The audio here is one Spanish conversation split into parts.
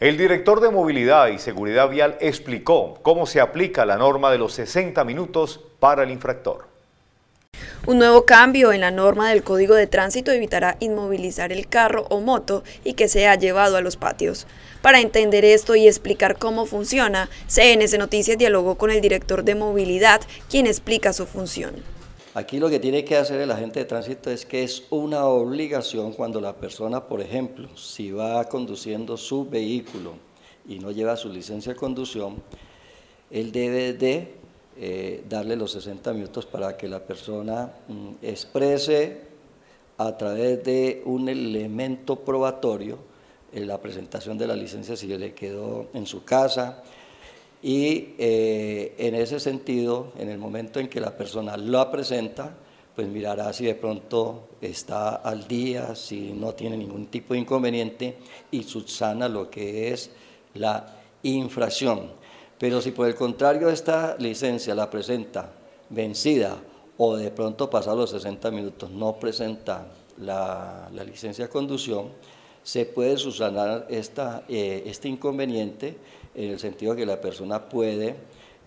El director de Movilidad y Seguridad Vial explicó cómo se aplica la norma de los 60 minutos para el infractor. Un nuevo cambio en la norma del Código de Tránsito evitará inmovilizar el carro o moto y que sea llevado a los patios. Para entender esto y explicar cómo funciona, CNS Noticias dialogó con el director de Movilidad, quien explica su función. Aquí lo que tiene que hacer el agente de tránsito es que es una obligación cuando la persona, por ejemplo, si va conduciendo su vehículo y no lleva su licencia de conducción, él debe de eh, darle los 60 minutos para que la persona mm, exprese a través de un elemento probatorio eh, la presentación de la licencia si le quedó en su casa, y eh, en ese sentido, en el momento en que la persona lo presenta, pues mirará si de pronto está al día, si no tiene ningún tipo de inconveniente y subsana lo que es la infracción. Pero si por el contrario esta licencia la presenta vencida o de pronto pasado los 60 minutos no presenta la, licencia de conducción, se puede subsanar esta, eh, este inconveniente en el sentido que la persona puede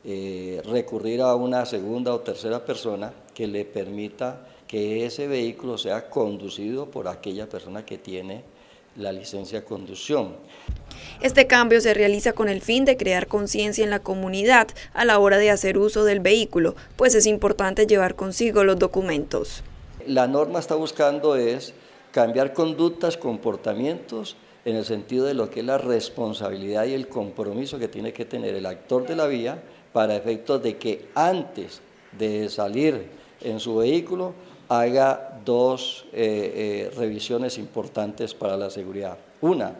eh, recurrir a una segunda o tercera persona que le permita que ese vehículo sea conducido por aquella persona que tiene la licencia de conducción. Este cambio se realiza con el fin de crear conciencia en la comunidad a la hora de hacer uso del vehículo, pues es importante llevar consigo los documentos. La norma está buscando es cambiar conductas, comportamientos en el sentido de lo que es la responsabilidad y el compromiso que tiene que tener el actor de la vía para efectos de que antes de salir en su vehículo haga dos eh, eh, revisiones importantes para la seguridad. Una,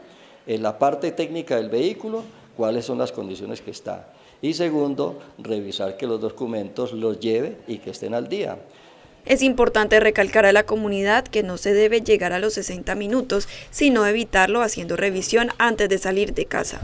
en la parte técnica del vehículo, cuáles son las condiciones que está. Y segundo, revisar que los documentos los lleve y que estén al día. Es importante recalcar a la comunidad que no se debe llegar a los 60 minutos, sino evitarlo haciendo revisión antes de salir de casa.